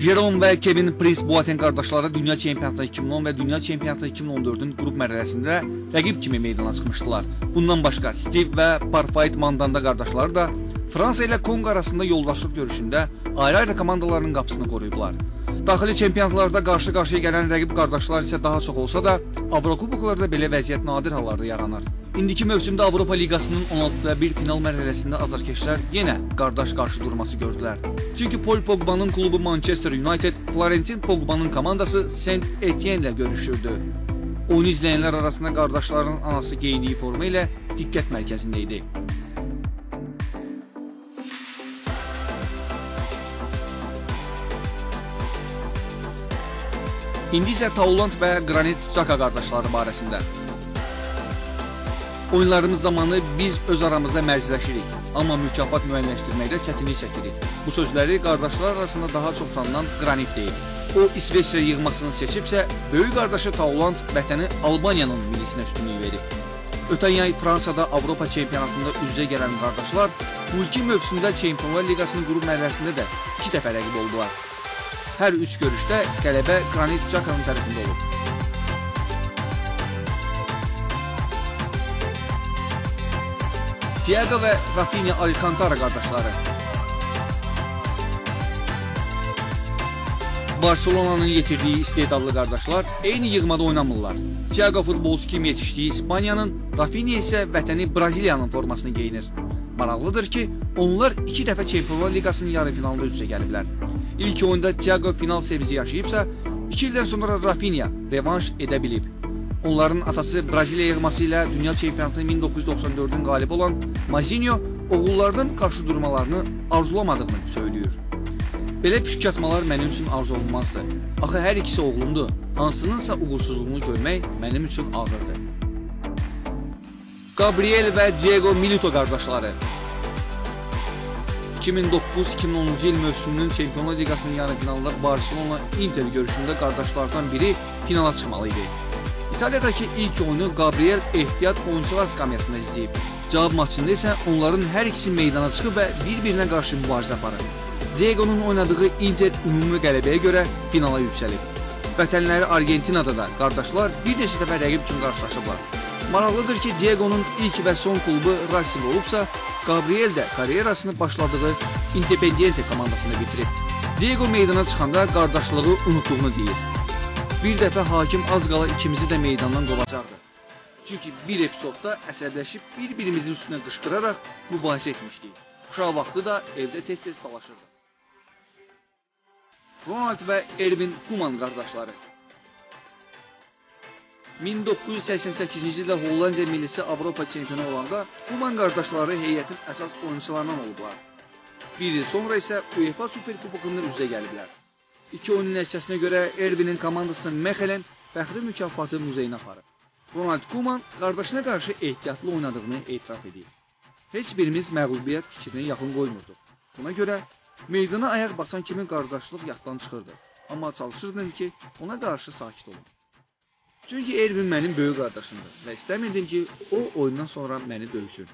Jerome və Kevin Prince Boateng qardaşları dünya çempionatı 2010 və dünya çempionatı 2014-ün qrup mərhələsində rəqib kimi meydana çıxmışdılar. Bundan başqa Steve və Parfight Mandanda qardaşları da Fransa ilə Konqo arasında yoldaşlıq görüşündə ayrı-ayrı komandaların qapısını qoruyublar. Daxili çempionatlarda qarşı-qarşıya gələn rəqib qardaşlar isə daha çox olsa da, Avrokuboklarda belə vəziyyət nadir hallarda yaranır. İndiki mövsümdə Avropa Liqasının 16-da 1 final mərhələsində azarkeşlər yenə qardaş qarşı durması gördülər. Çünki Paul Pogba'nın klubu Manchester United Florentin Pogba'nın komandası Saint Etienne ilə görüşürdü. Oyunu izləyənlər arasında qardaşların anası geyindiyi forma ilə diqqət mərkəzində idi. İndi isə Taulant və Granit Xhaka qardaşları barəsində. Oyunlarımız zamanı biz öz aramızda mərcləşirik, amma mükafat müəyyənləşdirməkdə çətinlik çəkirik. Bu sözləri qardaşlar arasında daha çox tanınan Granit deyib. O İsveçrə yığmasını seçibsə, böyük qardaşı Taulant vətəni Albaniyanın millisinə üstünlük verib. Ötən yay Fransada Avropa çempionatında üz-üzə gələn qardaşlar bu ilkin mövsümdə Çempionlar Liqasının qrup mərhələsində də 2 dəfə rəqib oldular. Hər üç görüşdə qələbə Granit Xhaka'nın tərəfində olub. Thiago və Rafinha Alcantara qardaşları. Barcelonanın yetirdiyi istedadlı qardaşlar eyni yığmada oynamırlar. Thiago futbolçu kimi yetişdiyi İspaniyanın, Rafinha isə vətəni Braziliyanın formasını geyinir. Maraqlıdır ki, onlar 2 dəfə Çempionlar Liqasının yarı finalında üz-üzə gəliblər. İlk oyunda Thiago final sevinci yaşayıbsa, 2 ildən sonra Rafinha revanş edə bilib. Onların atası Braziliya yığması ilə dünya çempionatı 1994-ün qalibi olan Mazinho oğullarının qarşı durmalarını arzulamadığını söylüyor. Belə pişkatmalar mənim üçün arzu olunmazdı. Axı hər ikisi oğlumdur. Hansınınsa uğursuzluğunu görmək mənim üçün ağırdır. Gabriel və Diego Milito qardaşları 2009-2010-cu il mövsümünün Çempionlar Liqasının yarı finalında Barcelona Inter görüşündə qardaşlardan biri finala çıxmalı idi. İtaliyadakı ilk oyunu Gabriel ehtiyat oyunçular skamyasında izləyib. Cavab maçında isə onların hər ikisi meydana çıxıb və bir-birinə qarşı mübarizə aparıb. Diego'nun oynadığı Inter ümumi qələbəyə görə finala yüksəlib. Vətənləri Argentinada da qardaşlar bir neçə dəfə rəqib kimi qarşılaşıblar. Maraqlıdır ki, Diego'nun ilk və son klubu Racing olubsa, Gabriel də karyerasını başladığı Independiente komandasında bitirib. Diego meydana çıxanda qardaşlığı unutduğunu deyir. Bir dəfə hakim az qala ikimizi də meydandan qovacaqdı. Çünki bir epizodda əsəbləşib bir-birimizin üstünə qışqıraraq mübahisə etmişdik. Uşaq vaxtı da evdə tez-tez dalaşırdı. Ronald və Ervin Kuman qardaşları 1988-ci ildə Hollandiya millisi Avropa çempionu olanda Kuman qardaşları heyətin əsas oyunçularından olublar. Bir il sonra isə UEFA Superkubokunda üzə gəliblər. İki oyunun nəticəsinə görə Ervinin komandası Mexelen fəxri mükafatı muzeyinə aparıb. Ronald Kuman qardaşına qarşı ehtiyatlı oynadığını etiraf edib. Heç birimiz məğlubiyyət fikrini yaxın qoymurduq. Buna görə meydana ayaq basan kimi qardaşlıq yaddan çıxırdı. Amma çalışırdım ki, ona qarşı sakit olum. Çünki Ervin mənim böyük qardaşımdır və istəmirdim ki, o oyundan sonra məni döysün.